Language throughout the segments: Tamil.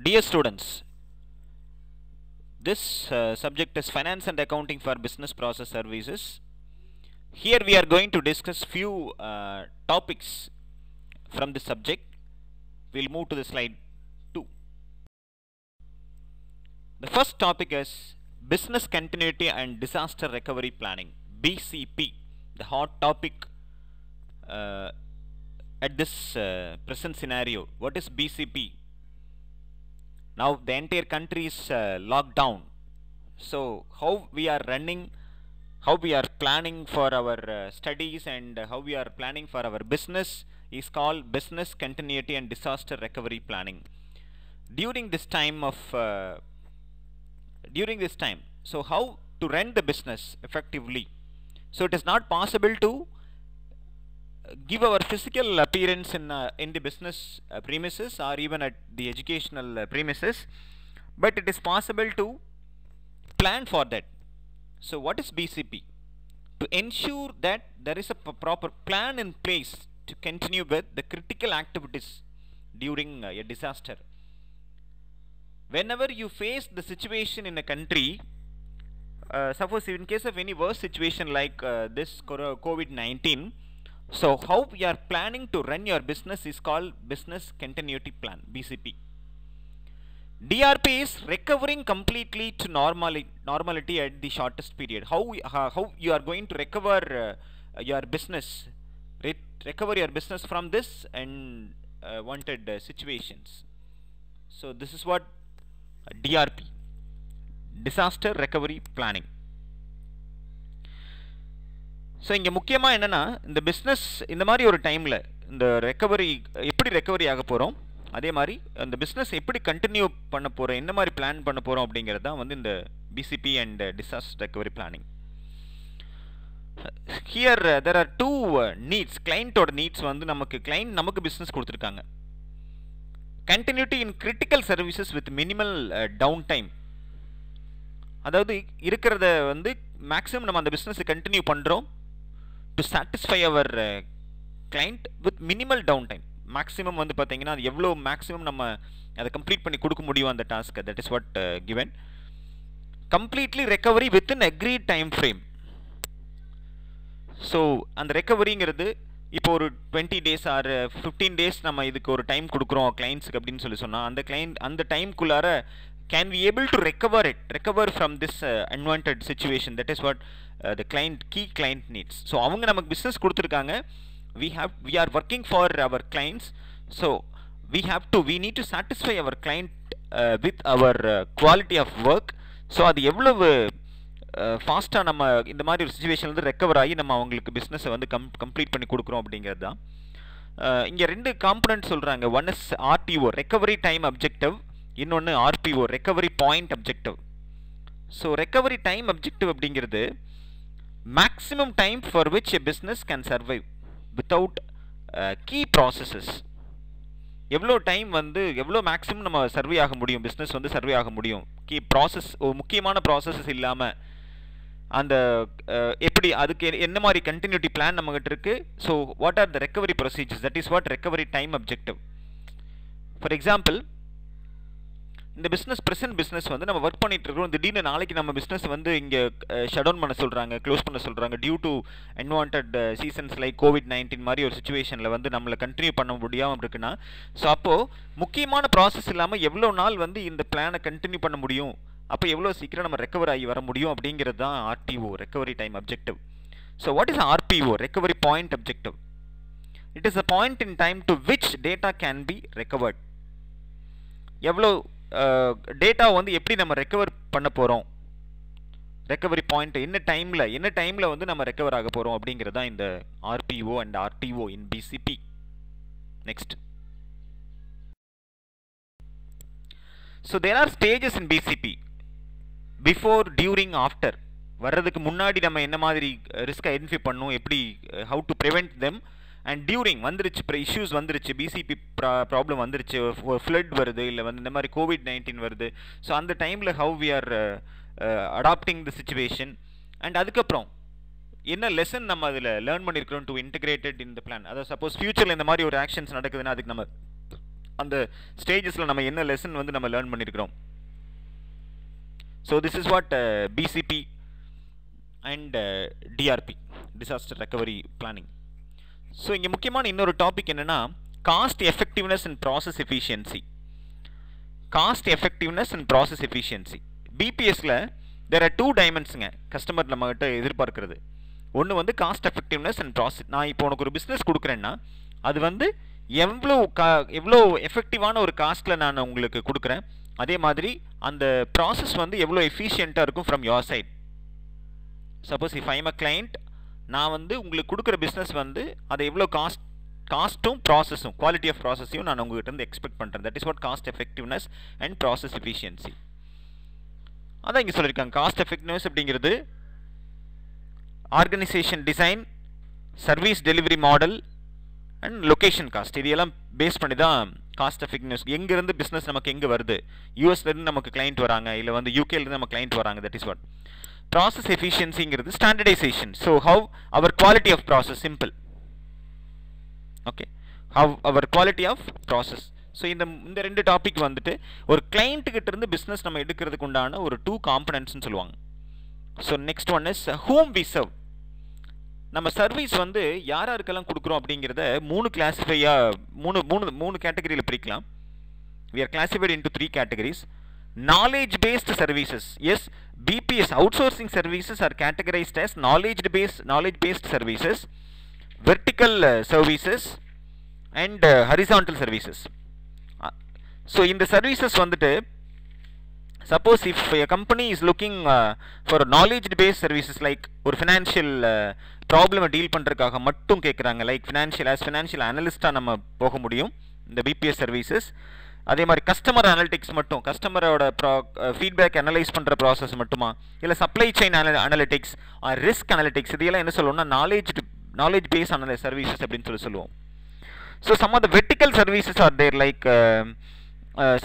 Dear students, this uh, subject is finance and accounting for business process services. Here we are going to discuss few uh, topics from this subject. We'll move to the slide 2. The first topic is business continuity and disaster recovery planning BCP, the hot topic uh, at this uh, present scenario. What is BCP? Now the entire country is uh, locked down. So how we are running how we are planning for our uh, studies and how we are planning for our business is called business continuity and disaster recovery planning. During this time of uh, during this time so how to run the business effectively? So it is not possible to give our physical appearance in uh, in the business uh, premises or even at the educational uh, premises. But it is possible to plan for that. So what is bcp to ensure that there is a proper plan in place to continue with the critical activities during uh, a disaster. Whenever you face the situation in a country uh, suppose in case of any worse situation like uh, this covid-19 so how we are planning to run your business is called business continuity plan BCP. DRP is recovering completely to normali- normality at the shortest period. How we, how, you are going to recover uh, your business, re- recover your business from this and uh, wanted uh, situations. So this is what uh, DRP, disaster recovery planning. So இங்கே முக்கியமாக என்னென்னா இந்த பிஸ்னஸ் இந்த மாதிரி ஒரு டைமில் இந்த ரெக்கவரி எப்படி ரெக்கவரி ஆக போகிறோம் அதே மாதிரி அந்த பிஸ்னஸ் எப்படி கண்டினியூ பண்ண போகிறோம் என்ன மாதிரி பிளான் பண்ண போகிறோம் அப்படிங்கிறது தான் வந்து இந்த BCP and disaster recovery planning here there are two needs கிளைண்ட்டோட needs வந்து நமக்கு கிளைண்ட் நமக்கு பிஸ்னஸ் கொடுத்துருக்காங்க. Continuity in critical services with minimal downtime அதாவது இருக்கிறத வந்து மேக்ஸிமம் நம்ம அந்த பிஸ்னஸை கண்டினியூ பண்ணுறோம் to satisfy our client with minimal downtime maximum வந்து பார்த்தீங்கன்னா அது எவ்வளோ மேக்ஸிமம் நம்ம அதை கம்ப்ளீட் பண்ணி கொடுக்க முடியும் அந்த டாஸ்க்கை that is what given completely recovery with in agreed time frame so அந்த ரெக்கவரிங்கிறது இப்போ ஒரு twenty days or fifteen days நம்ம இதுக்கு ஒரு டைம் கொடுக்குறோம் கிளைண்ட்ஸுக்கு அப்படின்னு சொல்லி சொன்னால் அந்த கிளைண்ட் அந்த டைம்குள்ளார can we able to recover it recover from this unwanted situation that is what the client key client needs so அவங்க நமக்கு பிஸ்னஸ் கொடுத்துருக்காங்க. We have we are working for our clients so we have to we need to satisfy our client with our quality of work so அது எவ்வளவு ஃபாஸ்ட்டாக நம்ம இந்த மாதிரி ஒரு சுச்சுவேஷன்லேருந்து ரெக்கவர் ஆகி நம்ம அவங்களுக்கு பிஸ்னஸை வந்து கம் கம்ப்ளீட் பண்ணி கொடுக்குறோம் அப்படிங்கிறது தான். இங்கே ரெண்டு காம்பனன்ட் சொல்கிறாங்க one is RTO recovery time objective இன்னொன்று RPO recovery point objective so recovery time objective அப்படிங்கிறது maximum time for which a business can survive without key processes எவ்வளோ டைம் வந்து எவ்வளோ மேக்ஸிமம் நம்ம சர்வே ஆக முடியும் பிஸ்னஸ் வந்து சர்வே ஆக முடியும்? கீ ப்ராசஸ் முக்கியமான ப்ராசஸஸ் இல்லாமல் அந்த uh, எப்படி அதுக்கு என்ன மாதிரி கண்டினியூட்டி பிளான் நம்மகிட்ட இருக்குது so what are the recovery procedures that is what recovery time objective for example இந்த பிஸ்னஸ் ப்ரெசன்ட் பிஸ்னஸ் வந்து நம்ம ஒர்க் பண்ணிட்டு இருக்கோம் திடீர்னு நாளைக்கு நம்ம பிஸ்னஸ் வந்து இங்கே ஷட் டவுன் பண்ண சொல்கிறாங்க க்ளோஸ் பண்ண சொல்கிறாங்க due to unwanted seasons like Covid nineteen மாதிரி ஒரு சுச்சுவேஷனில் வந்து நம்மளை கண்டினியூ பண்ண முடியாமல் இருக்குன்னா ஸோ அப்போது முக்கியமான ப்ராசஸ் இல்லாமல் எவ்வளோ நாள் வந்து இந்த பிளானை கண்டினியூ பண்ண முடியும்? அப்போ எவ்வளோ சீக்கிரம் நம்ம ரெக்கவர் ஆகி வர முடியும்? அப்படிங்கிறது தான் RTO recovery time objective so what is RPO recovery point objective it is a point in time to which data can be recovered எவ்வளோ டேட்டா வந்து எப்படி நம்ம ரெக்கவர் பண்ண போகிறோம் ரெக்கவரி பாயிண்ட் என்ன டைமில் என்ன டைமில் வந்து நம்ம ரெக்கவர் ஆக போகிறோம் அப்படிங்கிறது தான் இந்த RPO and RTO in BCP next so there are stages in BCP before during after வர்றதுக்கு முன்னாடி நம்ம என்ன மாதிரி ரிஸ்க் ஐடென்டிஃபை பண்ணும் எப்படி how to prevent them and during வந்துருச்சு இப்போ இஷ்யூஸ் வந்துருச்சு பிசிபி ப்ரா ப்ராப்ளம் வந்துருச்சு ஃப்ளட் வருது இல்லை வந்து இந்த மாதிரி கோவிட் நைன்டீன் வருது. ஸோ அந்த டைமில் how we are adapting the situation and அதுக்கப்புறம் என்ன லெசன் நம்ம அதில் லேர்ன் பண்ணியிருக்கிறோம் to integrated in the plan அதாவது சப்போஸ் ஃபியூச்சரில் இந்த மாதிரி ஒரு ஆக்ஷன்ஸ் நடக்குதுன்னா அதுக்கு நம்ம அந்த ஸ்டேஜஸில் நம்ம என்ன லெசன் வந்து நம்ம லேர்ன் பண்ணியிருக்கிறோம் so this is what BCP and DRP disaster recovery planning so இங்கே முக்கியமான இன்னொரு டாபிக் என்னென்னா cost effectiveness and process efficiency cost effectiveness and process efficiency பிபிஎஸ்ல there are two டைமெண்ட்ஸுங்க கஸ்டமர் நம்மகிட்ட எதிர்பார்க்கறது. ஒன்று வந்து காஸ்ட் எஃபெக்டிவ்னஸ் அண்ட் ப்ராசஸ் நான் இப்போ உனக்கு ஒரு பிஸ்னஸ் கொடுக்குறேன்னா அது வந்து எவ்வளோ கா எவ்வளோ எஃபெக்டிவான ஒரு காஸ்ட்டில் நான் உங்களுக்கு கொடுக்குறேன். அதே மாதிரி அந்த ப்ராசஸ் வந்து எவ்வளோ எஃபிஷியண்ட்டாக இருக்கும் from your side suppose if I'm a client நான் வந்து உங்களுக்கு கொடுக்குற பிஸ்னஸ் வந்து அதை எவ்வளோ காஸ்ட் காஸ்ட்டும் ப்ராசஸும் குவாலிட்டி ஆஃப் ப்ராசஸையும் நான் உங்ககிட்ட இருந்து எக்ஸ்பெக்ட் பண்ணுறேன் that is what cost effectiveness and process efficiency அதான் இங்கே சொல்லியிருக்காங்க. காஸ்ட் எஃபெக்டிவ்னஸ் அப்படிங்கிறது organisation design service delivery model and location cost இதையெல்லாம் பேஸ் பண்ணி தான் காஸ்ட் எஃபெக்டிவ்னஸ் எங்கேருந்து பிஸ்னஸ் நமக்கு எங்கே வருது? யூஎஸ்லேருந்து நமக்கு கிளைண்ட் வராங்க. இல்லை வந்து யூகேலேருந்து நம்ம கிளைண்ட் வராங்க. That is what process எஃபிஷியன்சிங்கிறது standardisation so how our quality of process simple okay how our quality of process so இந்த இந்த ரெண்டு டாபிக் வந்துட்டு ஒரு கிளைண்ட்டுக்கிட்ட இருந்து பிஸ்னஸ் நம்ம எடுக்கிறதுக்கு உண்டான ஒரு டூ காம்பனன்ட்ஸ்னு சொல்லுவாங்க. So next one is whom we serve நம்ம சர்வீஸ் வந்து யார் யாருக்கெல்லாம் கொடுக்குறோம் அப்படிங்கிறத மூணு கிளாஸிஃபையாக மூணு மூணு மூணு கேட்டகரியில் பிரிக்கலாம். We are classified into three categories knowledge based services yes bps outsourcing services are categorized as knowledge based knowledge based services vertical uh, services and uh, horizontal services Uh, so இந்த services வந்துட்டு suppose if a company is looking uh, for knowledge based services like ஒரு financial uh, problem டீல் பண்ணுறதுக்காக மட்டும் கேட்குறாங்க லைக் ஃபினான்ஷியல் ஆஸ் ஃபினான்ஷியல் அனலிஸ்ட்டாக நம்ம போக முடியும் இந்த பிபிஎஸ் சர்வீசஸ் அதே மாதிரி கஸ்டமர் அனலிட்டிக்ஸ் மட்டும் கஸ்டமரோட ப்ரா ஃபீட்பேக் அனலைஸ் பண்ணுற ப்ராசஸ் மட்டுமா? இல்லை supply chain analytics risk analytics இதெல்லாம் என்ன சொல்லுவோம்னா knowledge knowledge base analyse services அப்படின்னு சொல்லி சொல்லுவோம். So some of the vertical services are there like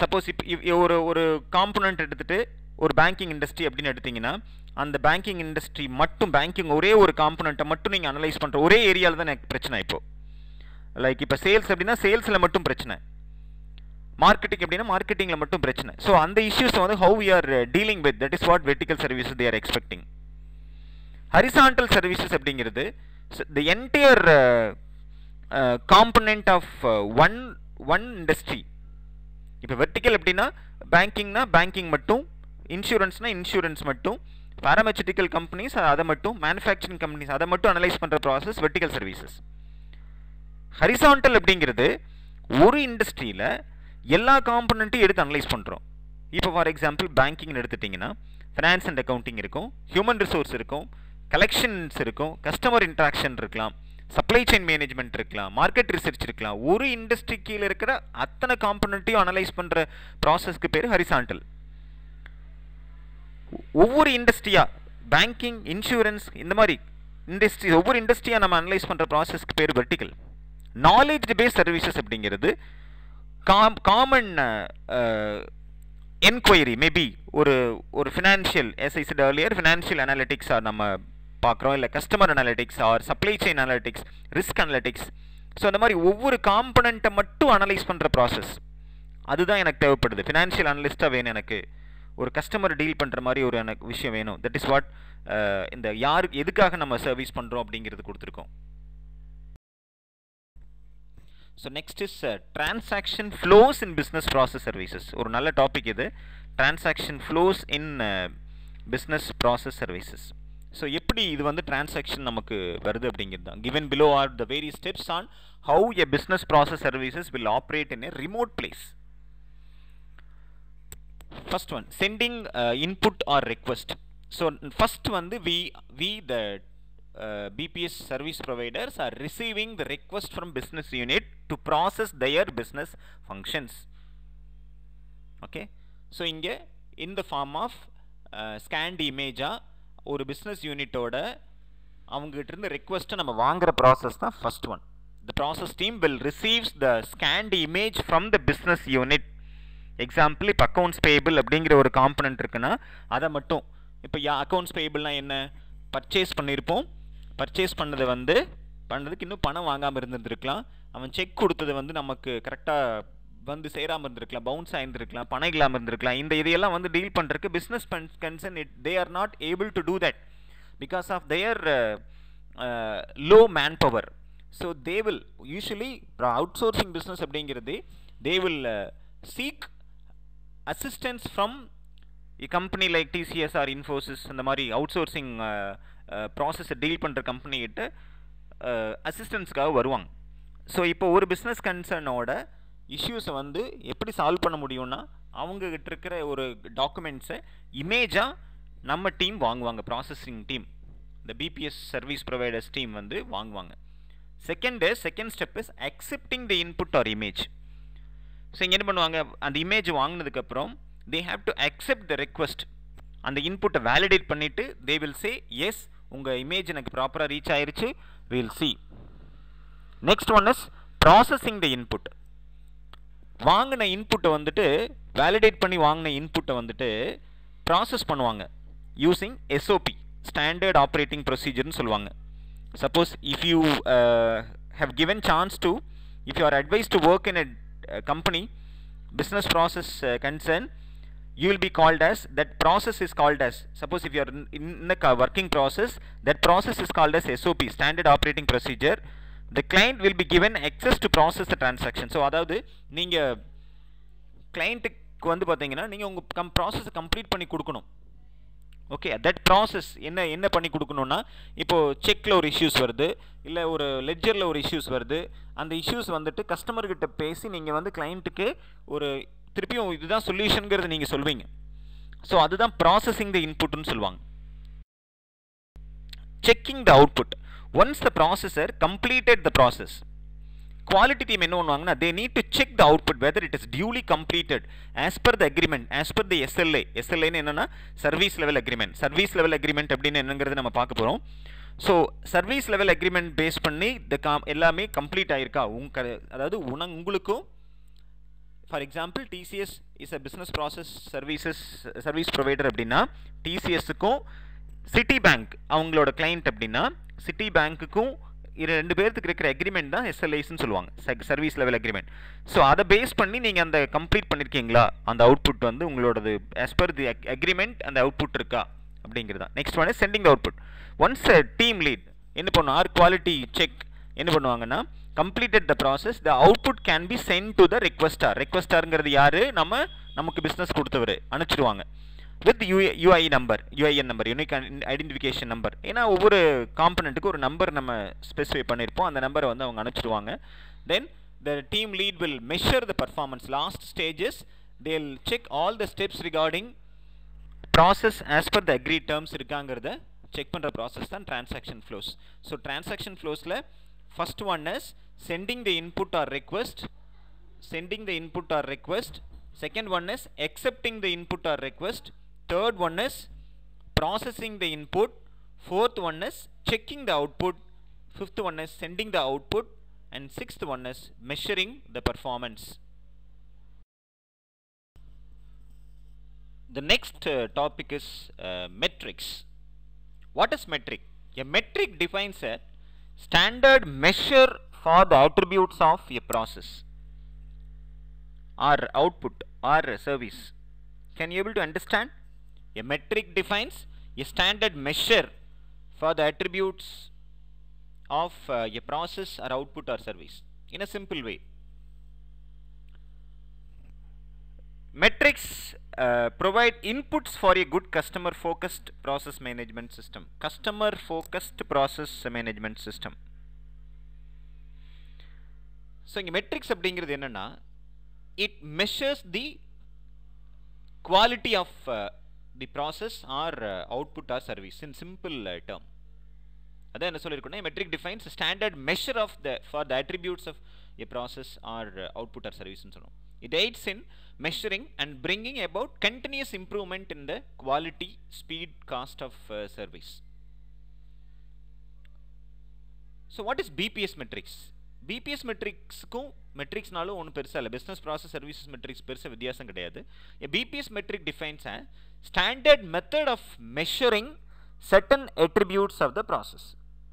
suppose இப்போ ஒரு ஒரு காம்பனண்ட் எடுத்துகிட்டு ஒரு பேங்கிங் இண்டஸ்ட்ரி அப்படின்னு எடுத்திங்கன்னா அந்த பேங்கிங் இண்டஸ்ட்ரி மட்டும் பேங்கிங் ஒரே ஒரு காம்பனண்ட்டை மட்டும் நீங்கள் அனலைஸ் பண்ணுற ஒரே ஏரியாவில் தான் எனக்கு பிரச்சனை இப்போது லைக் இப்போ சேல்ஸ் அப்படின்னா சேல்ஸில் மட்டும் பிரச்சனை. மார்க்கெட்டிங் எப்படின்னா மார்க்கெட்டிங்கில் மட்டும் பிரச்சனை. ஸோ அந்த இஷ்யூஸ் வந்து how we are dealing with that is what vertical services they are expecting horizontal services அப்படிங்கிறது the entire component of one one industry இப்போ வெர்டிக்கல் எப்படின்னா பேங்கிங்னா பேங்கிங் மட்டும் இன்சூரன்ஸ்னா இன்சூரன்ஸ் மட்டும் பாராமெட்டிக்கல் கம்பெனிஸ் அதை மட்டும் மேனுஃபேக்சரிங் கம்பெனிஸ் அதை மட்டும் அனலைஸ் பண்ணுற ப்ராசஸ் வெர்டிக்கல் சர்வீசஸ் ஹரிசாண்டல் அப்படிங்கிறது ஒரு இண்டஸ்ட்ரியில் எல்லா காம்பனண்ட்டையும் எடுத்து அனலைஸ் பண்ணுறோம் இப்போ ஃபார் எக்ஸாம்பிள் பேங்கிங்னு எடுத்துட்டிங்கன்னா ஃபினான்ஸ் அண்ட் அக்கௌண்டிங் இருக்கும் ஹியூமன் ரிசோர்ஸ் இருக்கும் கலெக்ஷன்ஸ் இருக்கும் கஸ்டமர் இன்ட்ராக்ஷன் இருக்கலாம் சப்ளை செயின் மேனேஜ்மெண்ட் இருக்கலாம் மார்க்கெட் ரிசர்ச் இருக்கலாம். ஒரு இண்டஸ்ட்ரி கீழே இருக்கிற அத்தனை காம்பனண்ட்டையும் அனலைஸ் பண்ணுற ப்ராசஸ்க்கு பேர் ஹரிசாண்டல் ஒவ்வொரு இண்டஸ்ட்ரியாக பேங்கிங் இன்சூரன்ஸ் இந்த மாதிரி இண்டஸ்ட்ரி ஒவ்வொரு இண்டஸ்ட்ரியாக நம்ம அனலைஸ் பண்ணுற ப்ராசஸ்க்கு பேர் வெர்டிக்கல் நாலேஜ் பேஸ் சர்வீசஸ் அப்படிங்கிறது காம் காமன் என்கொயரி மேபி ஒரு ஒரு financial as I said earlier financial அனாலிட்டிக்ஸாக நம்ம பார்க்குறோம். இல்லை customer analytics or supply chain analytics risk analytics so அந்த மாதிரி ஒவ்வொரு காம்பனண்ட்டை மட்டும் அனலைஸ் பண்ணுற ப்ராசஸ் அதுதான் எனக்கு தேவைப்படுது. ஃபினான்ஷியல் அனலிஸ்ட்டாக வேணும் எனக்கு. ஒரு கஸ்டமர் டீல் பண்ணுற மாதிரி ஒரு எனக்கு விஷயம் வேணும். தட் இஸ் வாட் இந்த யார் எதுக்காக நம்ம சர்வீஸ் பண்ணுறோம் அப்படிங்கிறது கொடுத்துருக்கோம். So next is transaction flows in business process services ஒரு நல்ல டாபிக் இது. Transaction flows in business process services so எப்படி இது வந்து டிரான்சாக்ஷன் நமக்கு வருது அப்படிங்கிறது தான். Given below are the various steps on how a business process services will operate in a remote place first one sending input or request so first வந்து we we the uh, BPS service providers are receiving the request from business unit to process their business functions. Okay. So, இங்கே in the form of uh, scanned image ஒரு பிஸ்னஸ் யூனிட்டோட அவங்ககிட்ட இருந்து ரெக்வஸ்ட்டை நம்ம வாங்குற ப்ராசஸ் தான் first one the process team will receives the scanned image from the business unit example இப்போ அக்கௌண்ட்ஸ் பேபிள் அப்படிங்கிற ஒரு காம்பனண்ட் இருக்குன்னா அதை மட்டும். இப்போ யா அக்கௌண்ட்ஸ் பேபிள்னால் என்ன? பர்ச்சேஸ் பண்ணியிருப்போம் பர்ச்சேஸ் பண்ணது வந்து பண்ணதுக்கு இன்னும் பணம் வாங்காமல் இருந்திருந்துருக்கலாம். அவன் செக் கொடுத்தது வந்து நமக்கு கரெக்டாக வந்து சேராமல் இருந்திருக்கலாம் பவுன்ஸ் ஆயிருந்திருக்கலாம் பணம் இல்லாமல் இருந்திருக்கலாம். இந்த இதையெல்லாம் வந்து டீல் பண்ணுறதுக்கு business concern it they are not able to do that because of their low manpower so they will usually outsourcing business அப்படிங்கிறது they will seek assistance from a company like TCS or Infosys அந்த மாதிரி அவுட் சோர்சிங் uh, ப்ராசஸை டீல் பண்ணுற கம்பெனிகிட்ட அசிஸ்டன்ஸ்க்காக வருவாங்க. ஸோ இப்போ ஒரு பிஸ்னஸ் கன்சர்னோட இஷ்யூஸை வந்து எப்படி சால்வ் பண்ண முடியும்னா அவங்ககிட்ட இருக்கிற ஒரு டாக்குமெண்ட்ஸை இமேஜாக நம்ம டீம் வாங்குவாங்க ப்ராசஸிங் டீம் இந்த பிபிஎஸ் சர்வீஸ் ப்ரொவைடர்ஸ் டீம் வந்து வாங்குவாங்க. Second second step is accepting the input or image so இங்கே என்ன பண்ணுவாங்க? அந்த image வாங்கினதுக்கப்புறம் they have to accept the request அந்த இன்புட்டை வேலிடேட் பண்ணிவிட்டு தே வில் சே எஸ் உங்கள் இமேஜ் எனக்கு ப்ராப்பராக ரீச் ஆயிருச்சு. Will see next one is processing the input வாங்கின இன்புட்டை வந்துட்டு வேலிடேட் பண்ணி வாங்கின இன்புட்டை வந்துட்டு ப்ராசஸ் பண்ணுவாங்க. யூஸிங் எஸ்ஓபி ஸ்டாண்டர்ட் ஆப்ரேட்டிங் ப்ரொசீஜர்னு சொல்லுவாங்க. Suppose if you have given chance to if you are advise to work in a company business process concern you will be called as that process is called as suppose if you are in, in the working process that process is called as SOP standard operating procedure the client will be given access to process the transaction so அதாவது நீங்க கிளைண்ட்டுக்கு வந்து பார்த்தீங்கன்னா நீங்கள் உங்கள் கம் ப்ராசஸை கம்ப்ளீட் பண்ணி கொடுக்கணும் ஓகே தட் ப்ராசஸ் என்ன என்ன பண்ணி கொடுக்கணுன்னா இப்போது செக்கில் ஒரு இஷ்யூஸ் வருது இல்லை ஒரு லெட்ஜரில் ஒரு இஷ்யூஸ் வருது அந்த இஷ்யூஸ் வந்துட்டு கஸ்டமர்கிட்ட பேசி நீங்கள் வந்து கிளைண்ட்டுக்கு ஒரு திருப்பியும் இதுதான் சொல்யூஷனுங்கிறத நீங்கள் சொல்வீங்க. ஸோ அதுதான் ப்ராசஸிங் த இன்புட்னு சொல்லுவாங்க. Checking the output once the processor completed the process quality team என்ன பண்ணுவாங்கன்னா they need to check the output whether it is duly completed as per the agreement as per the SLA எஸ்எல்ஏன்னு என்னன்னா service level agreement service level agreement அப்படின்னு என்னங்கிறது நம்ம பார்க்க போகிறோம் so service level agreement base பண்ணி த காம் எல்லாமே கம்ப்ளீட் ஆகிருக்கா உங்க அதாவது உன உங்களுக்கும் for example TCS is a business process services service provider அப்படின்னா டிசிஎஸ்க்கும் சிட்டி பேங்க் அவங்களோட கிளைண்ட் அப்படின்னா சிட்டி பேங்க்குக்கும் இது ரெண்டு பேர்த்துக்கு இருக்கிற அக்ரிமெண்ட் தான் எஸ்எல்ஐஸ்னு சொல்லுவாங்க. சர்வீஸ் லெவல் அக்ரிமெண்ட் ஸோ அதை பேஸ் பண்ணி நீங்கள் அந்த கம்ப்ளீட் பண்ணியிருக்கீங்களா அந்த அவுட்புட் வந்து உங்களோடது ஆஸ் பர் தி அக்ரிமெண்ட் அந்த அவுட்புட் இருக்கா? அப்படிங்கிறது. தான் next one sending output once team lead என்ன பண்ணுவோம் ஆர் குவாலிட்டி செக் என்ன பண்ணுவாங்கன்னா completed the process the output can be sent to the requester ரெக்வஸ்டாருங்கிறது யார்? நம்ம நமக்கு பிஸ்னஸ் கொடுத்தவர். அனுப்பிச்சிடுவாங்க. With UA UI number UIN number unique identification number ஏன்னா ஒவ்வொரு காம்பனண்ட்டுக்கு ஒரு நம்பர் நம்ம ஸ்பெசிஃபை பண்ணியிருப்போம் அந்த நம்பரை வந்து அவங்க அனுப்பிச்சிடுவாங்க. Then the team lead will measure the performance last stages they'll check all the steps regarding process as per the agree terms இருக்காங்கிறத check பண்ணுற ப்ராசஸ் தான் transaction flows so transaction ஃப்ளோஸில் first one is sending the input or request. Sending the input or request. Second one is accepting the input or request. Third one is processing the input. Fourth one is checking the output. Fifth one is sending the output. And sixth one is measuring the performance. The next uh, topic is uh, metrics. What is metric? A metric defines a standard measure for the attributes of a process. Or output or service. Can you able to understand? A metric defines a standard measure for the attributes of uh, a process or output or service in a simple way. Metrics uh, provide inputs for a good customer focused process management system. Customer focused process management system so இங்கே மெட்ரிக்ஸ் அப்படிங்கிறது என்னென்னா it measures the quality of the process or output or service in simple term அதான் என்ன சொல்லியிருக்கோன்னா metric defines standard measure of the for the attributes of a process or output or சர்வீஸ்னு சொல்லுவோம். It aids in measuring and bringing about continuous improvement in the quality speed cost of service so what is BPS metrics BPS மெட்ரிக்ஸுக்கும் மெட்ரிக்ஸ்னாலும் ஒன்றும் பெருசாக இல்லை. பிஸ்னஸ் ப்ராசஸ் சர்வீசஸ் மெட்ரிக்ஸ் பெருசாக வித்தியாசம் கிடையாது. BPS metric defines a standard method of measuring certain attributes of the process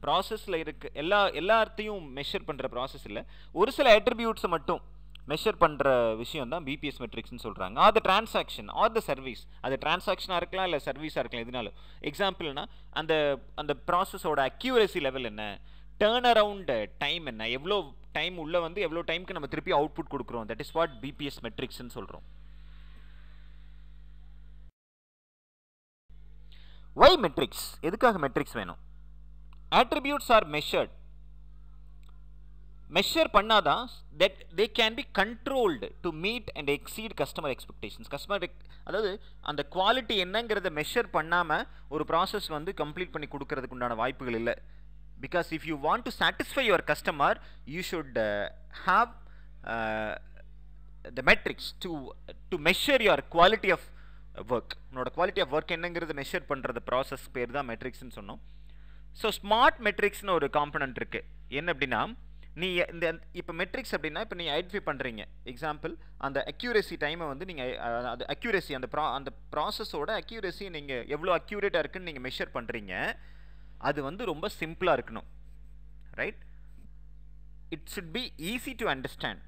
ப்ராசஸில் இருக்க. எல்லா எல்லாத்தையும் மெஷர் பண்ணுற ப்ராசஸ் இல்லை. ஒரு சில அட்ரிபியூட்ஸை மட்டும் மெஷர் பண்ணுற விஷயம் தான் பிபிஎஸ் மெட்ரிக்ஸ்னு சொல்கிறாங்க or the transaction or the service அது டிரான்சாக்ஷனாக இருக்கலாம் இல்லை சர்வீஸாக இருக்கலாம். எதுனாலும். எக்ஸாம்பிள்னா அந்த அந்த ப்ராசஸோட அக்யூரசி லெவல் என்ன? டேர்ன் அரவுண்ட் டைம் என்ன? எவ்வளோ டைம் உள்ளே வந்து எவ்வளோ டைமுக்கு நம்ம திருப்பி அவுட்புட் கொடுக்குறோம்? தட் இஸ் வாட் பிபிஎஸ் மெட்ரிக்ஸ்னு சொல்கிறோம் ஒய் மெட்ரிக்ஸ் எதுக்காக மெட்ரிக்ஸ் வேணும்? ஆட்ரிபியூட்ஸ் ஆர் மெஷர்ட் மெஷர் பண்ணாதான் that they can be controlled to meet and exceed customer expectations customer அதாவது அந்த குவாலிட்டி என்னங்கிறத மெஷர் பண்ணாமல் ஒரு ப்ராசஸ் வந்து கம்ப்ளீட் பண்ணி கொடுக்கறதுக்கு உண்டான வாய்ப்புகள் இல்லை. Because if you want to satisfy your customer you should have the metrics to to measure your quality of work உன்னோட குவாலிட்டி ஆஃப் ஒர்க் என்னங்கிறது மெஷர் பண்ணுறது ப்ராசஸ் பேர் தான் மெட்ரிக்ஸ்னு சொன்னோம். ஸோ ஸ்மார்ட் மெட்ரிக்ஸ்னு ஒரு காம்பனண்ட் இருக்குது என்ன அப்படின்னா நீ இந்த இப்போ மெட்ரிக்ஸ் அப்படின்னா இப்போ நீங்கள் ஐடென்டிஃபை பண்ணுறீங்க எக்ஸாம்பிள் அந்த அக்யூரசி டைமை வந்து நீங்கள் அது அக்யூரசி அந்த ப்ரா அந்த ப்ராசஸோட அக்யூரசி நீங்கள் எவ்வளோ அக்யூரேட்டாக இருக்குன்னு நீங்கள் மெஷர் பண்ணுறீங்க அது வந்து ரொம்ப சிம்பிளாக இருக்கணும். Right it should be easy to understand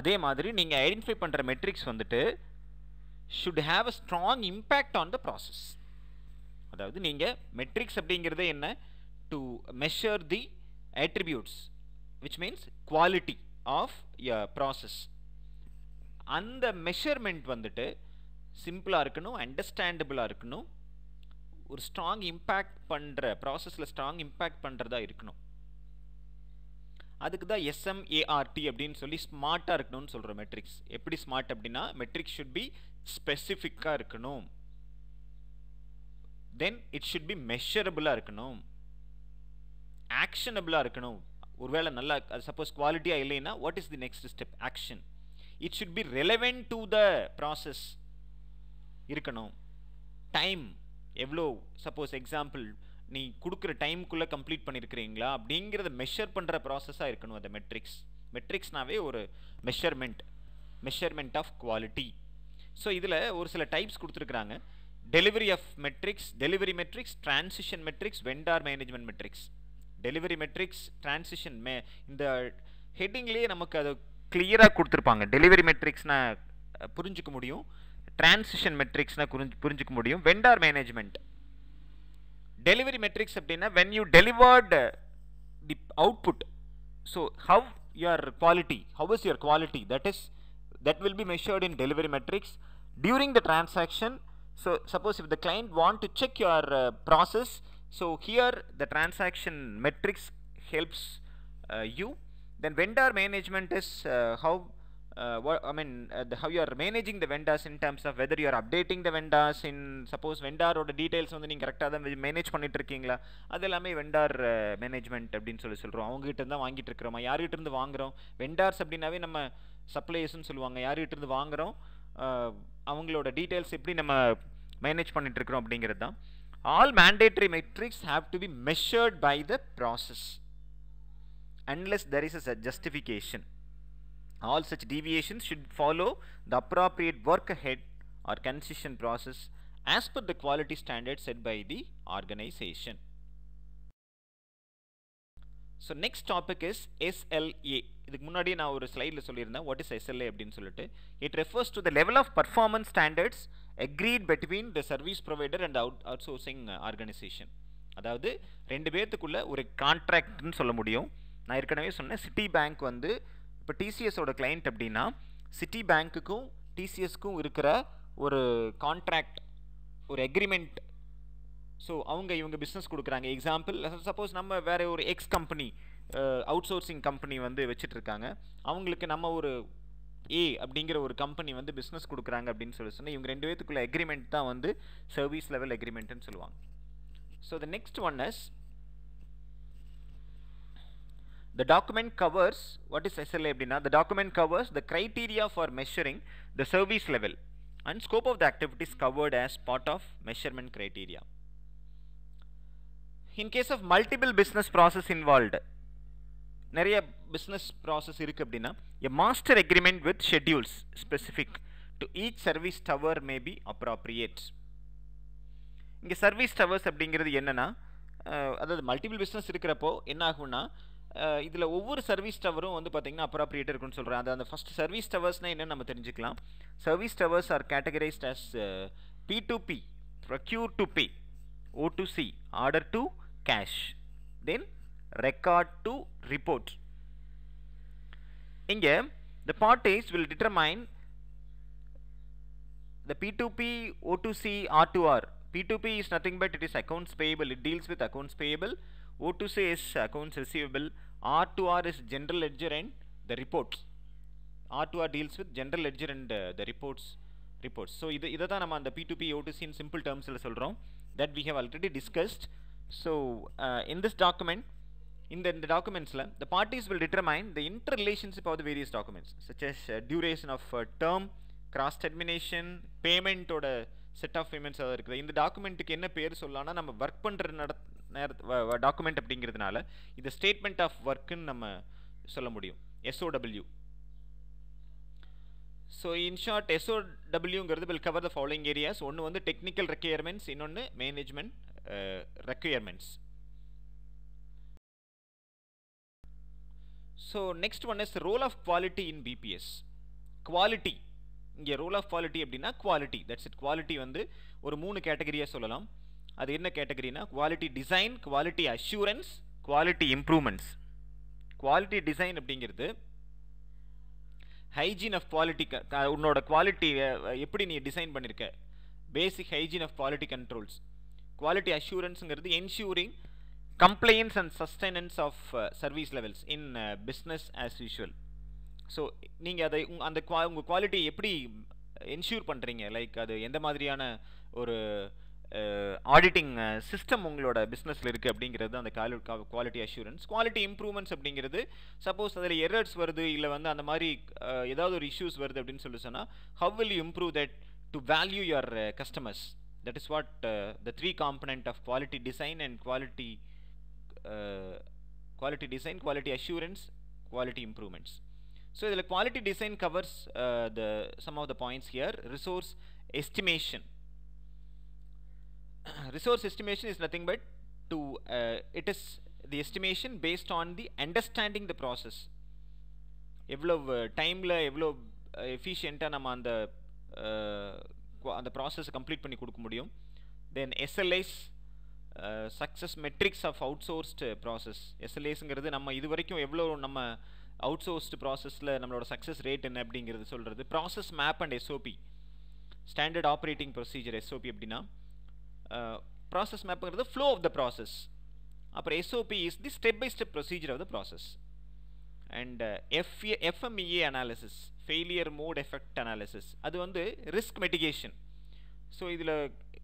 அதே மாதிரி நீங்கள் ஐடென்டிஃபை பண்ணுற மெட்ரிக்ஸ் வந்துட்டு should have a strong impact on the process அதாவது நீங்கள் மெட்ரிக்ஸ் அப்படிங்கிறதே என்ன? To measure the attributes which means quality of your process. அந்த மெஷர்மெண்ட் வந்துட்டு சிம்பிளாக இருக்கணும் அண்டர்ஸ்டாண்டபிளாக இருக்கணும். ஒரு ஸ்ட்ராங் இம்பேக்ட் பண்ணுற ப்ராசஸில் ஸ்ட்ராங் இம்பேக்ட் பண்ணுறதா இருக்கணும். அதுக்கு தான் எஸ்எம்ஏஆர்டி அப்படின்னு சொல்லி ஸ்மார்ட்டாக இருக்கணும்னு சொல்கிற மெட்ரிக்ஸ் எப்படி ஸ்மார்ட் அப்படின்னா மெட்ரிக்ஸ் ஷுட் பி ஸ்பெசிஃபிக்காக இருக்கணும். தென் இட் ஷுட் பி மெஷரபுளாக இருக்கணும். ஆக்ஷனபிளாக இருக்கணும். ஒருவேளை நல்லா அது சப்போஸ் குவாலிட்டியாக இல்லைன்னா what is the next step action it should be relevant to the process இருக்கணும். டைம் எவ்வளோ சப்போஸ் எக்ஸாம்பிள் நீ கொடுக்குற டைமுக்குள்ளே கம்ப்ளீட் பண்ணியிருக்கிறீங்களா அப்படிங்கிறத மெஷர் பண்ணுற ப்ராசஸாக இருக்கணும் அந்த மெட்ரிக்ஸ் மெட்ரிக்ஸ்னாவே ஒரு measurement measurement of quality so இதில் ஒரு சில டைப்ஸ் கொடுத்துருக்குறாங்க. Delivery of metrics delivery metrics transition metrics vendor management metrics delivery metrics transition may இந்த ஹெட்டிங்லேயே நமக்கு அது கிளியராக கொடுத்துருப்பாங்க. டெலிவரி மெட்ரிக்ஸ்னால் புரிஞ்சுக்க முடியும். டிரான்சிஷன் மெட்ரிக்ஸ்னா புரிஞ்சு புரிஞ்சுக்க முடியும் வெண்டார் மேனேஜ்மெண்ட் டெலிவரி மெட்ரிக்ஸ் அப்படின்னா when you delivered the output so how your quality how is your quality that is that will be measured in delivery metrics during the transaction so suppose if the client want to check your process So here the transaction metrics helps uh, you. Then vendor management is uh, how uh, what, I mean uh, the, how you are managing the vendors in terms of whether you are updating the vendors in suppose vendor ஓட வந்து நீங்கள் கரெக்டாக தான் மேனேஜ் பண்ணிட்டு இருக்கீங்களா? அது எல்லாமே வெண்டார் மேனேஜ்மெண்ட் uh, அப்படின்னு சொல்லி சொல்கிறோம் அவங்ககிட்ட தான் வாங்கிட்டு இருக்கிறோமா? யார்கிட்ட இருந்து வாங்குறோம்? வெண்டார்ஸ் அப்படின்னாவே நம்ம சப்ளையர்ஸ்னு சொல்லுவாங்க. யார்கிட்ட இருந்து வாங்குறோம்? Uh, அவங்களோட டீட்டெயில்ஸ் எப்படி நம்ம மேனேஜ் பண்ணிட்டு இருக்கிறோம் அப்படிங்கிறது தான். All mandatory metrics have to be measured by the process unless there is a justification all such deviations should follow the appropriate work ahead or concession process as per the quality standards set by the organization. So next topic is SLA இதுக்கு முன்னாடி நான் ஒரு ஸ்லைடில் சொல்லியிருந்தேன். வாட் இஸ் எஸ்எல்ஏ அப்படின்னு சொல்லிட்டு. It refers to the level of performance standards agreed between the service provider and out outsourcing organisation அதாவது ரெண்டு பேர்த்துக்குள்ளே ஒரு கான்ட்ராக்ட்னு சொல்ல முடியும். நான் ஏற்கனவே சொன்னேன் சிட்டி பேங்க் வந்து இப்போ டிசிஎஸோட கிளைண்ட் அப்படின்னா சிட்டி பேங்க்குக்கும் டிசிஎஸ்க்கும் இருக்கிற ஒரு கான்ட்ராக்ட் ஒரு எக்ரிமெண்ட் ஸோ அவங்க இவங்க பிஸ்னஸ் கொடுக்குறாங்க. எக்ஸாம்பிள் சப்போஸ் நம்ம வேறு ஒரு X company outsourcing company வந்து வச்சுட்ருக்காங்க. அவங்களுக்கு நம்ம ஒரு ஏ அப்படிங்கிற ஒரு கம்பெனி வந்து பிஸ்னஸ் கொடுக்குறாங்க அப்படின்னு சொல்லி சொன்னால் இவங்க ரெண்டு பேத்துக்குள்ள அக்ரிமெண்ட் தான் வந்து சர்வீஸ் லெவல் அக்ரிமெண்ட்டுன்னு சொல்லுவாங்க. So the next one is The document covers what is SLA அப்படின்னா the document covers the criteria for measuring the service level and scope of the activities covered as part of measurement criteria. In case of multiple business process involved, நிறைய பிஸ்னஸ் ப்ராசஸ் இருக்குது அப்படின்னா a master agreement with schedules specific to each service tower may be appropriate இங்கே சர்வீஸ் டவர்ஸ் அப்படிங்கிறது என்னென்னா அதாவது மல்டிபிள் பிஸ்னஸ் இருக்கிறப்போ என்ன ஆகும்னா இதில் ஒவ்வொரு சர்வீஸ் டவரும் வந்து பார்த்திங்கன்னா அப்ராப்ரியேட் இருக்குன்னு சொல்கிறேன் அது அந்த ஃபஸ்ட் சர்வீஸ் டவர்ஸ்னால் என்னென்னு நம்ம தெரிஞ்சுக்கலாம் service towers are categorised as P to P procure to pay O to C order to cash then record to report இங்கே the parties will determine the P2P, O2C, R2R. P2P is nothing but it is accounts payable. It deals with accounts payable. O2C is accounts receivable. R2R is general ledger and the reports. R2R deals with general ledger and uh, the reports. reports. So இது இதை தான் நம்ம அந்த P2P, O2C in simple termsல சொல்கிறோம் that we have already discussed. So uh, in this document, இந்த இந்த டாக்குமெண்ட்ஸில் the parties will determine the interrelationship of the various documents such as uh, duration of uh, term, cross termination, பேமெண்ட்டோட செட் ஆஃப் பேமெண்ட்ஸ் அதாவது இருக்குது இந்த டாக்குமெண்ட்டுக்கு என்ன பேர் சொல்லலாம்னா நம்ம ஒர்க் பண்ணுற நட நேரத்து டாக்குமெண்ட் அப்படிங்கிறதுனால இது ஸ்டேட்மெண்ட் ஆஃப் ஒர்க்குன்னு நம்ம சொல்ல முடியும். SOW so in short எஸ்ஓடபிள்யூங்கிறது will cover the following areas ஒன்று வந்து டெக்னிக்கல் ரெக்யர்மெண்ட்ஸ் இன்னொன்று management requirements so next one is role of quality in BPS quality இங்கே ரோல் ஆஃப் குவாலிட்டி அப்படின்னா குவாலிட்டி தட்ஸ் இட் குவாலிட்டி வந்து ஒரு மூணு கேட்டகரியாக சொல்லலாம். அது என்ன கேட்டகரினா? Quality design quality assurance quality improvements quality design அப்படிங்கிறது ஹைஜீன் ஆஃப் குவாலிட்டி உன்னோட குவாலிட்டி எப்படி நீ டிசைன் பண்ணியிருக்க basic hygiene of quality controls quality அஷூரன்ஸுங்கிறது ensuring compliance and sustenance of service levels in business as usual so நீங்கள் அதை உங் அந்த குவா உங்கள் குவாலிட்டி எப்படி என்ஷூர் பண்ணுறீங்க லைக் அது எந்த மாதிரியான ஒரு ஆடிட்டிங் சிஸ்டம் உங்களோட பிஸ்னஸில் இருக்குது அப்படிங்கிறது அந்த குவாலிட்டி அஷூரன்ஸ் குவாலிட்டி இம்ப்ரூவ்மெண்ட்ஸ் அப்படிங்கிறது சப்போஸ் அதில் எரர்ஸ் வருது இல்லை வந்து அந்த மாதிரி ஏதாவது ஒரு இஷ்யூஸ் வருது அப்படின்னு சொல்லி சொன்னால் how will you improve that to value your customers that is what the three component of quality design and quality quality design quality assurance quality improvements so இதில் quality design covers the some of the points here resource estimation Resource estimation. Is nothing but to uh, it is the estimation based on the understanding the process. எவ்வளோ டைமில் எவ்வளோ எஃபிஷியண்ட்டாக நம்ம அந்த uh, அந்த ப்ராசஸ் கம்ப்ளீட் பண்ணி கொடுக்க முடியும் then SLIs success metrics of outsourced process எஸ்எல்ஏஸுங்கிறது நம்ம இது வரைக்கும் எவ்வளோ நம்ம அவுட் சோர்ஸ்டு ப்ராசஸில் நம்மளோட சக்ஸஸ் ரேட் என்ன அப்படிங்கிறது சொல்கிறது process map and SOP standard operating procedure SOP அப்படின்னா ப்ராசஸ் மேப்புங்கிறது ஃப்ளோ ஆஃப் த ப்ராசஸ் அப்புறம் SOP is the step by step procedure of the process and FA FMEA analysis failure mode effect analysis அது வந்து ரிஸ்க் மெட்டிகேஷன் ஸோ இதில்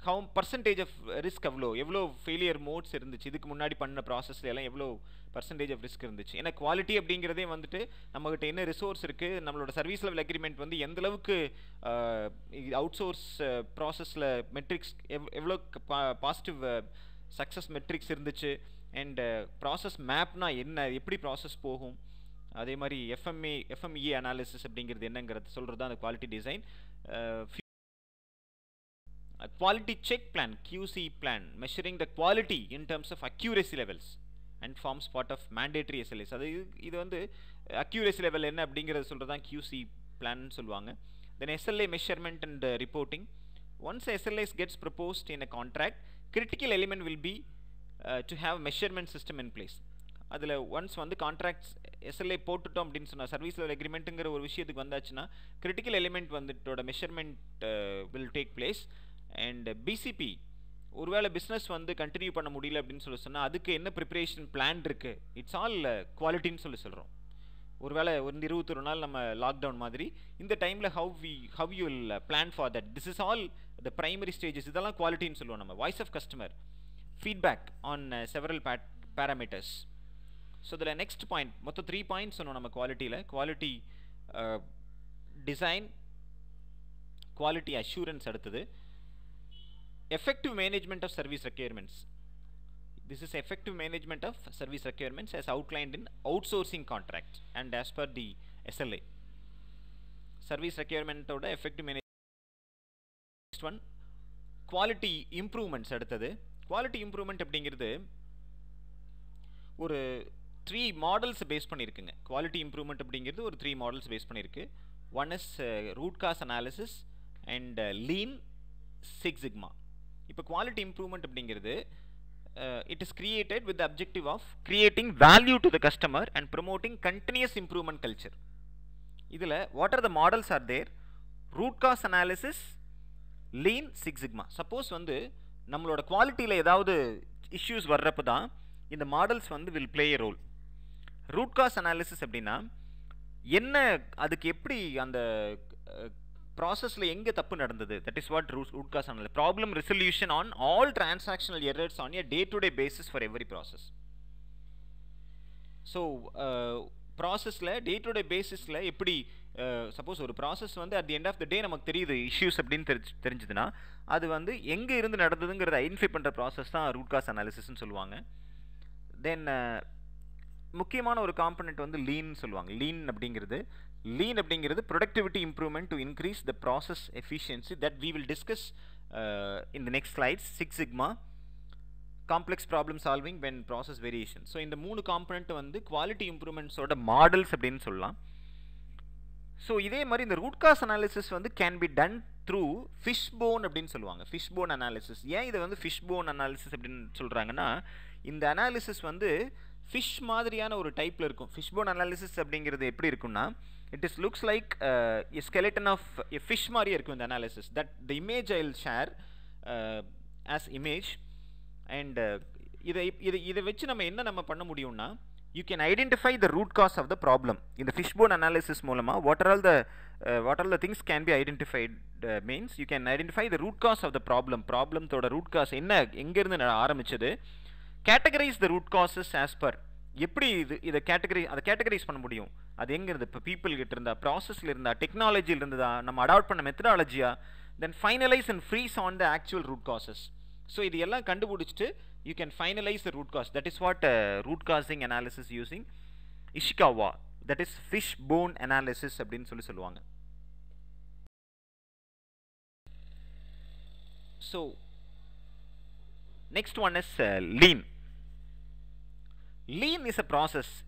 ஹவு பர்சன்டேஜ் ஆஃப் ரிஸ்க் எவ்வளோ? எவ்வளோ ஃபெயிலியர் மோட்ஸ் இருந்துச்சு? இதுக்கு முன்னாடி பண்ண ப்ராசஸ்ல எல்லாம் எவ்வளோ பர்சன்டேஜ் ஆஃப் ரிஸ்க் இருந்துச்சு? ஏன்னா குவாலிட்டி அப்படிங்கிறதே வந்துட்டு நம்மகிட்ட என்ன ரிசோர்ஸ் இருக்குது நம்மளோட சர்வீஸ் லெவல் அக்ரிமெண்ட் வந்து எந்த அளவுக்கு அவுட் சோர்ஸ் ப்ராசஸில் மெட்ரிக்ஸ் எவ் எவ்வளோ பாசிட்டிவ் சக்ஸஸ் மெட்ரிக்ஸ் இருந்துச்சு? அண்ட் ப்ராசஸ் மேப்னா என்ன? எப்படி ப்ராசஸ் போகும்? அதே மாதிரி எஃப்எம்ஏ எஃப்எம்இஏ அனாலிசிஸ் அப்படிங்கிறது என்னங்கிறது சொல்கிறது தான் அந்த quality design a quality check plan QC plan measuring the quality in terms of accuracy levels and forms part of mandatory SLAs அது இது வந்து accuracy level என்ன அப்படிங்கிறது சொல்கிறது தான் QC plan சொல்லுவாங்க then SLA measurement and uh, reporting once SLAs gets proposed in a contract critical element will be uh, to have measurement system in place அதில் ஒன்ஸ் வந்து கான்ட்ராக்ட்ஸ் எஸ்எல்ஏ போட்டுட்டோம் அப்படின்னு சொன்னால் சர்வீஸ் லெவல் அக்ரிமெண்ட்டுங்கிற ஒரு விஷயத்துக்கு வந்தாச்சுன்னா critical element வந்துட்டோட measurement will take place and BCP ஒருவேளை பிஸ்னஸ் வந்து கண்டினியூ பண்ண முடியல அப்படின்னு சொல்லி சொன்னால் அதுக்கு என்ன ப்ரிப்பரேஷன் பிளான் இருக்குது இட்ஸ் ஆல் குவாலிட்டின்னு சொல்லி சொல்கிறோம் ஒருவேளை ஒரு இருபத்தொரு நாள் நம்ம லாக்டவுன் மாதிரி இந்த டைமில் how we how you will plan for that this is all the primary stages இதெல்லாம் குவாலிட்டின்னு சொல்லுவோம் நம்ம. Voice of customer feedback on several bad parameters so இதில் நெக்ஸ்ட் பாயிண்ட் மொத்தம் த்ரீ பாயிண்ட்ஸ் சொன்னோம் நம்ம குவாலிட்டியில் குவாலிட்டி டிசைன் குவாலிட்டி அஷூரன்ஸ் அடுத்தது. Effective management of service requirements this is effective management of service requirements as outlined in outsourcing contract and as per the SLA service requirement ஓட effective management next one quality improvements அடுத்தது quality improvement அப்படிங்கிறது ஒரு த்ரீ மாடல்ஸ் பேஸ் பண்ணியிருக்குங்க குவாலிட்டி இம்ப்ரூவ்மெண்ட் அப்படிங்கிறது ஒரு த்ரீ மாடல்ஸ் பேஸ் பண்ணியிருக்கு one is root cause analysis and lean six sigma இப்போ குவாலிட்டி இம்ப்ரூவ்மெண்ட் அப்படிங்கிறது it is created with objective of creating value to the customer and promoting continuous improvement culture இதில் what are the models are there root cause analysis lean six sigma suppose வந்து நம்மளோட குவாலிட்டியில் ஏதாவது இஷ்யூஸ் வர்றப்போ தான் இந்த மாடல்ஸ் வந்து will play a role root cause analysis அப்படின்னா என்ன அதுக்கு எப்படி அந்த ப்ராசஸில் எங்கே தப்பு நடந்தது? That is what root root cause analysis problem resolution on all transactional errors on a day to day basis for every process so ப்ராசஸில் டே டு டே பேசிஸில் எப்படி uh, சப்போஸ் ஒரு ப்ராசஸ் வந்து at the end of the day நமக்கு தெரியுது இஷ்யூஸ் அப்படின்னு தெரிஞ்சு தெரிஞ்சுதுன்னா அது வந்து எங்கே இருந்து நடந்ததுங்கிறத ஐடென்டிஃபை பண்ணுற ப்ராசஸ் தான் ரூட் காஸ் அனாலிசிஸ்ன்னு சொல்லுவாங்க. தென் uh, முக்கியமான ஒரு காம்பனண்ட் வந்து லீன் சொல்லுவாங்க. லீன் அப்படிங்கிறது லீன் அப்படிங்கிறது productivity improvement to increase the process efficiency that we will discuss in the next slides six sigma complex problem solving when process variation so இந்த மூணு காம்பனண்ட் வந்து குவாலிட்டி இம்ப்ரூவ்மெண்ட்ஸோட மாடல்ஸ் அப்படின்னு சொல்லலாம். ஸோ இதே மாதிரி இந்த ரூட் காஸ் அனாலிசிஸ் வந்து can be done through fish bone அப்படின்னு சொல்லுவாங்க. ஃபிஷ் போன் அனாலிசிஸ் ஏன் இதை வந்து ஃபிஷ் போன் அனாலிசிஸ் அப்படின்னு சொல்கிறாங்கன்னா இந்த அனாலிசிஸ் வந்து ஃபிஷ் மாதிரியான ஒரு டைப்பில் இருக்கும். ஃபிஷ் போன் அனாலிசிஸ் அப்படிங்கிறது எப்படி இருக்கும்னா it is looks like a skeleton of a fish மாதிரியே இருக்கும் இந்த analysis that the image I will share as image and இதை இதை இதை வச்சு நம்ம என்ன நம்ம பண்ண முடியும்னா you can identify the root cause of the problem இந்த ஃபிஷ் போன் அனாலிசிஸ் மூலமாக what are all the what are the things can be identified means you can identify the root cause of the problem ப்ராப்ளத்தோட root cause என்ன எங்கேருந்து ஆரம்பிச்சது? Categorize the root causes as per எப்படி இது இதை கேட்டகரி அதை கேட்டகரைஸ் பண்ண முடியும்? அது எங்கே இருந்து இப்போ பீப்புள்கிட்ட இருந்தா ப்ராசஸில் இருந்தா டெக்னாலஜியில் இருந்ததா நம்ம அடாப்ட் பண்ண மெத்தடாலஜியா then finalize and freeze on the actual root causes so இது எல்லாம் கண்டுபிடிச்சிட்டு you can finalize the root cause that is what root causing analysis using Ishikawa that is fish bone analysis அப்படின்னு சொல்லி சொல்லுவாங்க. So next one is lean lean lean is a process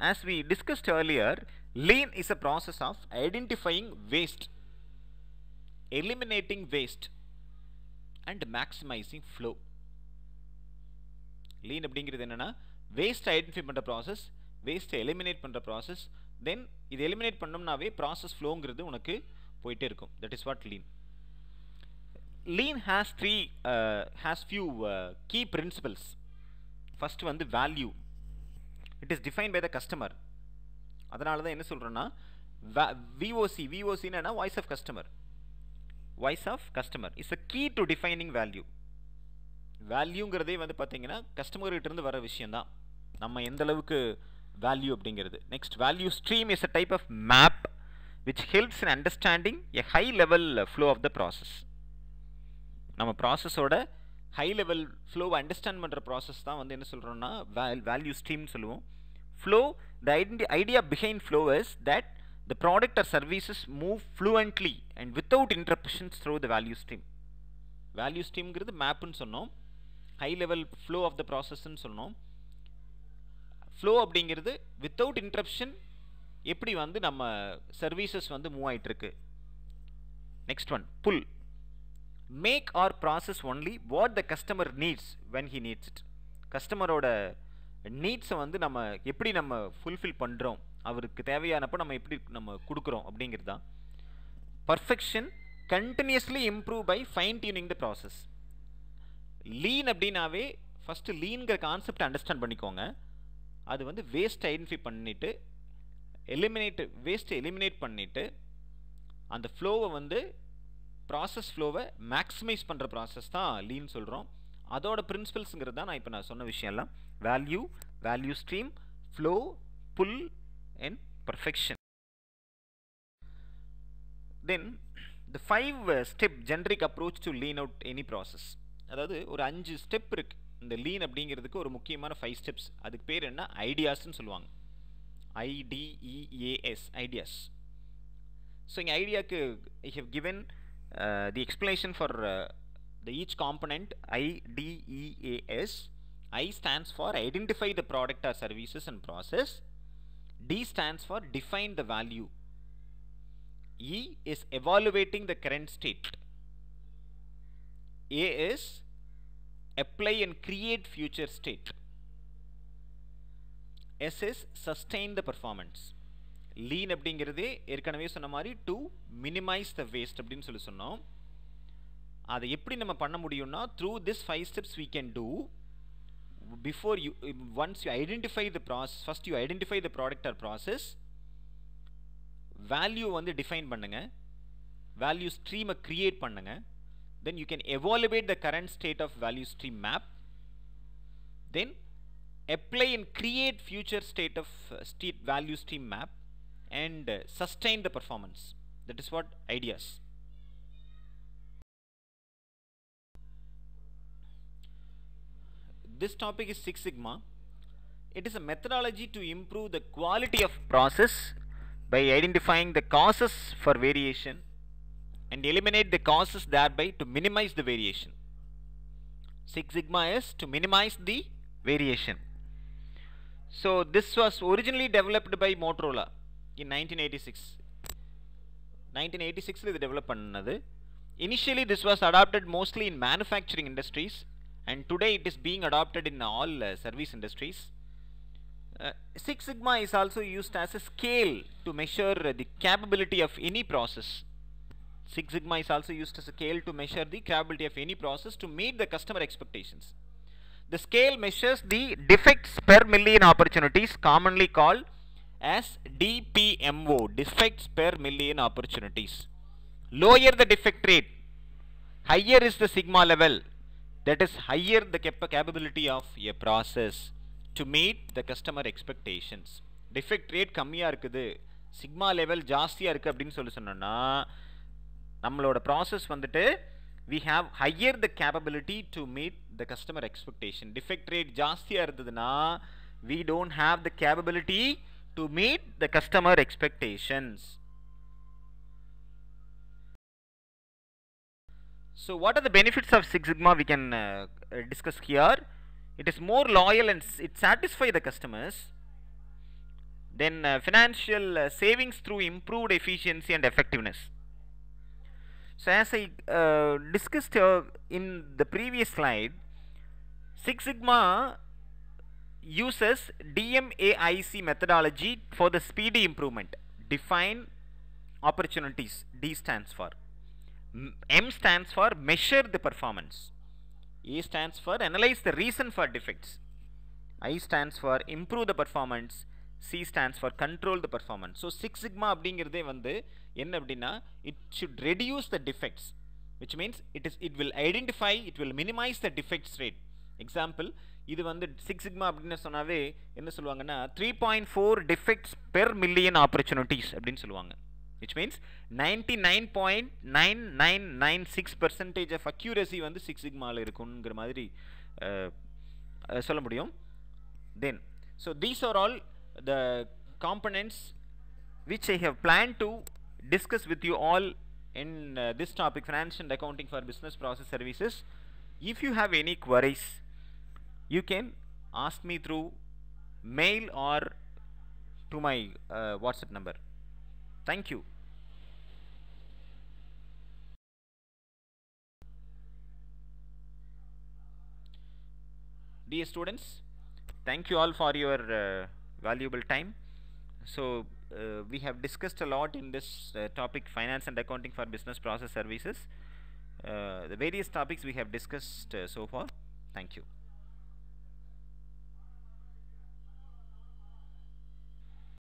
as we discussed earlier lean is a process of identifying waste eliminating waste and maximizing flow lean அப்படிங்கிறது என்னன்னா வேஸ்ட் ஐடென்டிஃபை பண்ணுற ப்ராசஸ் வேஸ்ட்டை எலிமினேட் பண்ணுற ப்ராசஸ் தென் இது எலிமினேட் பண்ணோம்னாவே ப்ராசஸ் ஃப்ளோங்கிறது உனக்கு போயிட்டே இருக்கும் that is what lean lean has three uh, has few uh, key principles first வந்து value it is define by the customer அதனால தான் என்ன சொல்கிறேன்னா VOC விஓசின்னா voice of customer voice of customer is a key to defining value வேல்யூங்கிறதே வந்து பார்த்தீங்கன்னா கஸ்டமர்கிட்டருந்து வர விஷயந்தான் நம்ம எந்த அளவுக்கு வேல்யூ அப்படிங்கிறது. Next value stream is a type of map which helps in understanding a high level flow of the process நம்ம ப்ராசஸோட ஹை லெவல் ஃப்ளோவை அண்டர்ஸ்டாண்ட் பண்ணுற ப்ராசஸ் தான் வந்து என்ன சொல்கிறோன்னா வேல் வேல்யூ ஸ்ட்ரீம்னு சொல்லுவோம். Flow the identity idea behind flow is that the product or services move fluently and without interruptions through the value stream value ஸ்ட்ரீம்ங்கிறது மேப்புன்னு சொன்னோம். High level flow of the ப்ராசஸ்ன்னு சொன்னோம். ஃப்ளோ அப்படிங்கிறது வித்தவுட் இன்டரப்ஷன் எப்படி வந்து நம்ம சர்வீசஸ் வந்து மூவ் ஆகிட்டுருக்கு next one pull make our process only what the customer needs when he needs it கஸ்டமரோட நீட்ஸை வந்து நம்ம எப்படி நம்ம ஃபுல்ஃபில் பண்ணுறோம் அவருக்கு தேவையானப்போ நம்ம எப்படி நம்ம கொடுக்குறோம் அப்படிங்கிறது தான். Perfection continuously improve by fine tuning the process lean அப்படின்னாவே ஃபஸ்ட்டு லீன்கிற கான்செப்ட் அண்டர்ஸ்டாண்ட் பண்ணிக்கோங்க. அது வந்து வேஸ்ட் ஐடென்டிஃபை பண்ணிவிட்டு எலிமினேட் வேஸ்ட்டை எலிமினேட் பண்ணிவிட்டு அந்த ஃப்ளோவை வந்து ப்ராசஸ் ஃப்ளோவை மேக்ஸிமைஸ் பண்ணுற ப்ராசஸ் தான் லீன் சொல்கிறோம் அதோட பிரின்சிபல்ஸுங்கிறது தான் நான் இப்போ நான் சொன்ன விஷயம்லாம். Value value stream flow pull and perfection then the five step generic approach to lean out any process அதாவது ஒரு அஞ்சு ஸ்டெப் இருக்குது இந்த லீன் அப்படிங்கிறதுக்கு ஒரு முக்கியமான ஃபைவ் ஸ்டெப்ஸ் அதுக்கு பேர் என்ன? ஐடியாஸ்ன்னு சொல்லுவாங்க. ஐடிஇஏஎஸ் ஐடியாஸ் ஸோ இங்கே ஐடியாவுக்கு I have given Uh, the explanation for uh, the each component I, D, E, A, S. I stands for identify the product or services and process. D stands for define the value. E is evaluating the current state. A is apply and create future state. S is sustain the performance. Lean அப்படிங்கிறது ஏற்கனவே சொன்ன மாதிரி டு மினிமைஸ் த வேஸ்ட் அப்படின்னு சொல்லி சொன்னோம். அதை எப்படி நம்ம பண்ண முடியும்னா through this five steps we can do before you once you identify the process first you identify the product or process value வந்து டிஃபைன் பண்ணுங்க. வேல்யூ ஸ்ட்ரீமை க்ரியேட் பண்ணுங்க. Then you can evaluate the current state of value stream map. Then apply and create future state of uh, state value stream map. And sustain the performance that is what ideas this topic is six sigma it is a methodology to improve the quality of process by identifying the causes for variation and eliminate the causes thereby to minimize the variation. Six Sigma is to minimize the variation. So this was originally developed by Motorola in 1986. 1986 இது develop பண்ணது initially this was adopted mostly in manufacturing industries and today it is being adopted in all uh, service industries uh, Six Sigma is also used as a scale to measure uh, the capability of any process Six Sigma is also used as a scale to measure the capability of any process to meet the customer expectations. The scale measures the defects per million opportunities commonly called as DPMO, defects per million opportunities. Lower the defect rate, higher is the sigma level, that is higher the cap capability of a process to meet the customer expectations. Defect rate கம்மியாக இருக்குது sigma level ஜாஸ்தியாக இருக்குது அப்படின்னு சொல்லி சொன்னோன்னா நம்மளோட ப்ராசஸ் வந்துட்டு we have higher the capability to meet the customer expectation defect rate ஜாஸ்தியாக இருந்ததுன்னா we don't have the capability to meet the customer expectations. So what are the benefits of Six Sigma we can uh, discuss here. It is more loyal and it satisfies the customers. Then uh, financial uh, savings through improved efficiency and effectiveness. So as I uh, discussed in the previous slide, Six Sigma uses DMAIC methodology for the speedy improvement. Define opportunities, D stands for. M- M stands for measure the performance. A stands for analyze the reason for defects. I stands for improve the performance. C stands for control the performance. So Six Sigma அப்படிங்கிறதே வந்து என்ன அப்படின்னா it should reduce the defects which means it is it will identify it will minimize the defects rate example இது வந்து சிக்ஸ் சிக்மா அப்படின்னு சொன்னாவே என்ன சொல்லுவாங்கன்னா three point four defects per million opportunities அப்படின்னு சொல்லுவாங்க. Which means ninety nine point nine nine nine six percentage of accuracy வந்து சிக்ஸ் சிக்மாவில் இருக்குங்கிற மாதிரி சொல்ல முடியும். Then so these are all the components which I have plan to discuss with you all in this topic financial accounting for business process services if you if you have any queries you can ask me through mail or to my uh, whatsapp number. Thank you. Dear students thank you all for your uh, valuable time. So uh, we have discussed a lot in this uh, topic finance and accounting for business process services. Uh, the various topics we have discussed uh, so far. Thank you